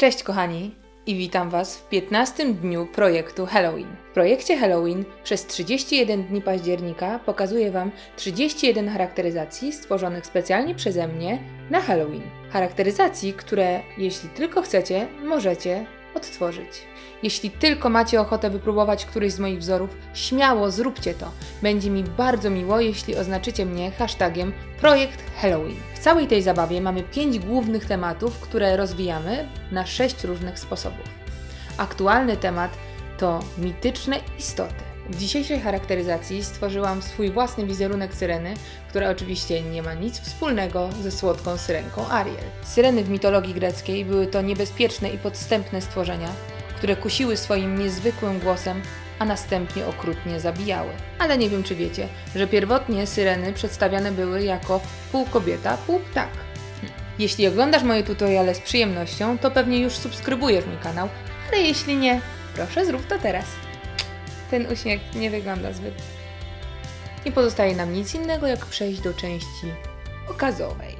Cześć kochani i witam Was w 15 dniu projektu Halloween. W projekcie Halloween przez 31 dni października pokazuję Wam 31 charakteryzacji stworzonych specjalnie przeze mnie na Halloween. Charakteryzacji, które jeśli tylko chcecie, możecie odtworzyć. Jeśli tylko macie ochotę wypróbować któryś z moich wzorów, śmiało zróbcie to. Będzie mi bardzo miło, jeśli oznaczycie mnie hashtagiem projekt Halloween. W całej tej zabawie mamy pięć głównych tematów, które rozwijamy na sześć różnych sposobów. Aktualny temat to mityczne istoty. W dzisiejszej charakteryzacji stworzyłam swój własny wizerunek syreny, która oczywiście nie ma nic wspólnego ze słodką syrenką Ariel. Syreny w mitologii greckiej były to niebezpieczne i podstępne stworzenia, które kusiły swoim niezwykłym głosem, a następnie okrutnie zabijały. Ale nie wiem, czy wiecie, że pierwotnie syreny przedstawiane były jako pół kobieta, pół ptak. Jeśli oglądasz moje tutoriale z przyjemnością, to pewnie już subskrybujesz mój kanał, ale jeśli nie, proszę zrób to teraz. Ten uśmiech nie wygląda zbyt. Nie pozostaje nam nic innego, jak przejść do części okazowej.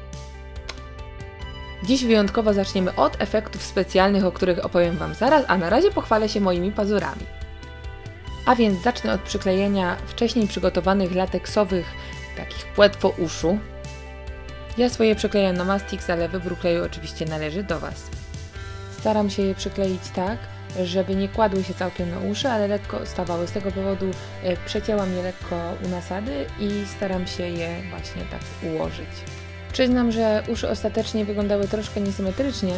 Dziś wyjątkowo zaczniemy od efektów specjalnych, o których opowiem Wam zaraz, a na razie pochwalę się moimi pazurami. A więc zacznę od przyklejenia wcześniej przygotowanych lateksowych takich płetwo uszu. Ja swoje przyklejam na mastik, ale wybór kleju oczywiście należy do Was. Staram się je przykleić tak, żeby nie kładły się całkiem na uszy, ale lekko stawały. Z tego powodu e, przecięłam je lekko u nasady i staram się je właśnie tak ułożyć. Przyznam, że uszy ostatecznie wyglądały troszkę niesymetrycznie,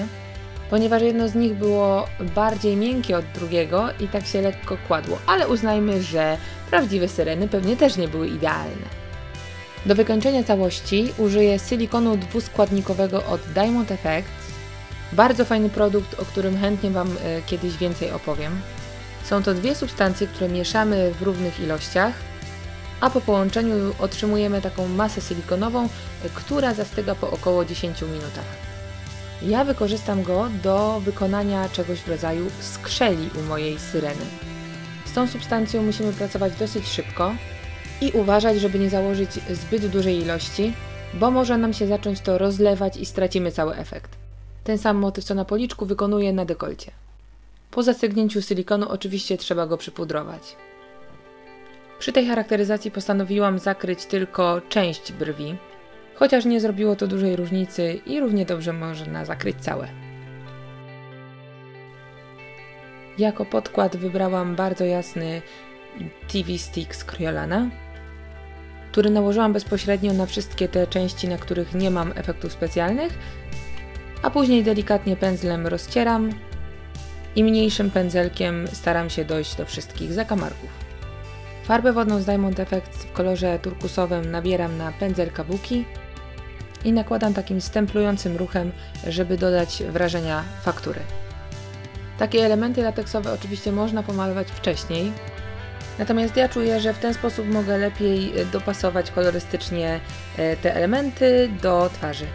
ponieważ jedno z nich było bardziej miękkie od drugiego i tak się lekko kładło, ale uznajmy, że prawdziwe syreny pewnie też nie były idealne. Do wykończenia całości użyję silikonu dwuskładnikowego od Diamond Effects. Bardzo fajny produkt, o którym chętnie Wam e, kiedyś więcej opowiem. Są to dwie substancje, które mieszamy w równych ilościach a po połączeniu otrzymujemy taką masę silikonową, która zastyga po około 10 minutach. Ja wykorzystam go do wykonania czegoś w rodzaju skrzeli u mojej syreny. Z tą substancją musimy pracować dosyć szybko i uważać, żeby nie założyć zbyt dużej ilości, bo może nam się zacząć to rozlewać i stracimy cały efekt. Ten sam motyw co na policzku wykonuję na dekolcie. Po zastygnięciu silikonu oczywiście trzeba go przypudrować. Przy tej charakteryzacji postanowiłam zakryć tylko część brwi, chociaż nie zrobiło to dużej różnicy i równie dobrze można zakryć całe. Jako podkład wybrałam bardzo jasny TV Stick z który nałożyłam bezpośrednio na wszystkie te części, na których nie mam efektów specjalnych, a później delikatnie pędzlem rozcieram i mniejszym pędzelkiem staram się dojść do wszystkich zakamarków. Farbę wodną z Diamond Effects w kolorze turkusowym nabieram na pędzel kabuki i nakładam takim stemplującym ruchem, żeby dodać wrażenia faktury. Takie elementy lateksowe oczywiście można pomalować wcześniej, natomiast ja czuję, że w ten sposób mogę lepiej dopasować kolorystycznie e, te elementy do twarzy.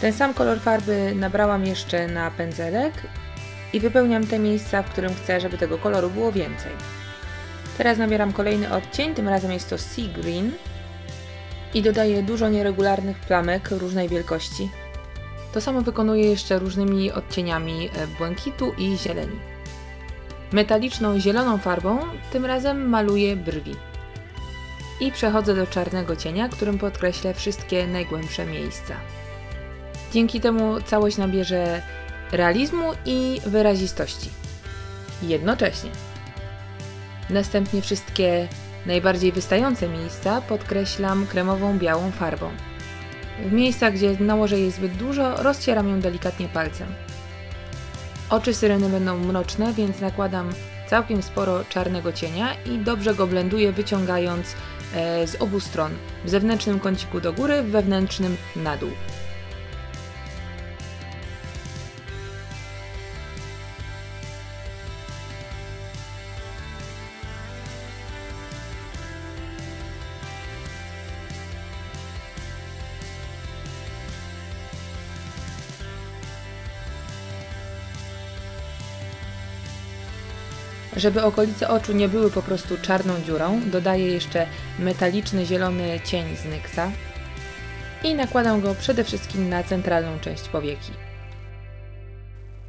Ten sam kolor farby nabrałam jeszcze na pędzelek i wypełniam te miejsca, w którym chcę, żeby tego koloru było więcej. Teraz nabieram kolejny odcień, tym razem jest to Sea Green i dodaję dużo nieregularnych plamek różnej wielkości. To samo wykonuję jeszcze różnymi odcieniami e, błękitu i zieleni. Metaliczną zieloną farbą tym razem maluję brwi. I przechodzę do czarnego cienia, którym podkreślę wszystkie najgłębsze miejsca. Dzięki temu całość nabierze realizmu i wyrazistości. Jednocześnie. Następnie wszystkie najbardziej wystające miejsca podkreślam kremową białą farbą. W miejscach, gdzie nałożę jej zbyt dużo, rozcieram ją delikatnie palcem. Oczy syreny będą mroczne, więc nakładam całkiem sporo czarnego cienia i dobrze go blenduję, wyciągając e, z obu stron. W zewnętrznym kąciku do góry, w wewnętrznym na dół. Żeby okolice oczu nie były po prostu czarną dziurą, dodaję jeszcze metaliczny zielony cień z Nyxa i nakładam go przede wszystkim na centralną część powieki.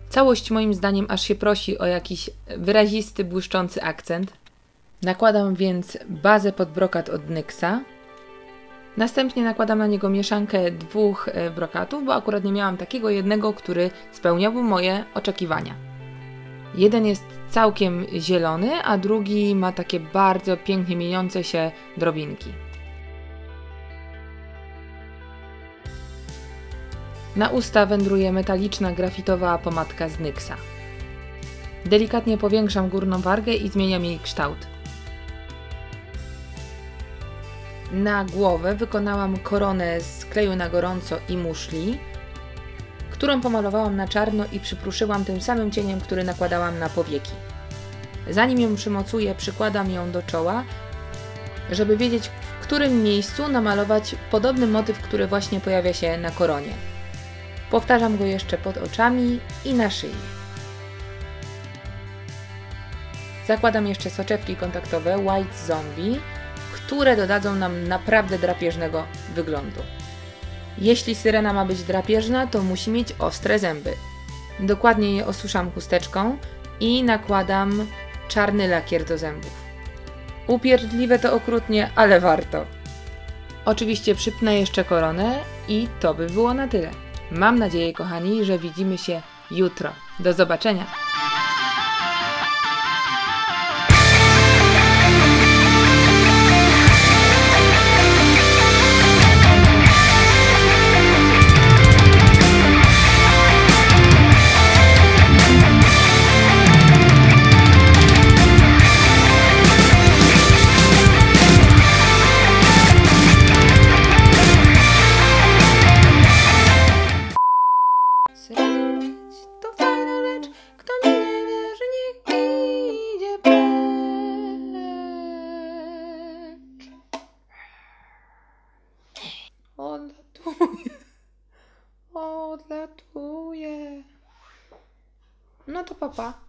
Całość moim zdaniem aż się prosi o jakiś wyrazisty, błyszczący akcent. Nakładam więc bazę pod brokat od Nyxa. Następnie nakładam na niego mieszankę dwóch e, brokatów, bo akurat nie miałam takiego jednego, który spełniałby moje oczekiwania. Jeden jest całkiem zielony, a drugi ma takie bardzo pięknie mieniące się drobinki. Na usta wędruje metaliczna grafitowa pomadka z Nyxa. Delikatnie powiększam górną wargę i zmieniam jej kształt. Na głowę wykonałam koronę z kleju na gorąco i muszli, którą pomalowałam na czarno i przypruszyłam tym samym cieniem, który nakładałam na powieki. Zanim ją przymocuję, przykładam ją do czoła, żeby wiedzieć, w którym miejscu namalować podobny motyw, który właśnie pojawia się na koronie. Powtarzam go jeszcze pod oczami i na szyi. Zakładam jeszcze soczewki kontaktowe White Zombie, które dodadzą nam naprawdę drapieżnego wyglądu. Jeśli syrena ma być drapieżna, to musi mieć ostre zęby. Dokładnie je osuszam chusteczką i nakładam czarny lakier do zębów. Upierdliwe to okrutnie, ale warto. Oczywiście przypnę jeszcze koronę i to by było na tyle. Mam nadzieję, kochani, że widzimy się jutro. Do zobaczenia! papá.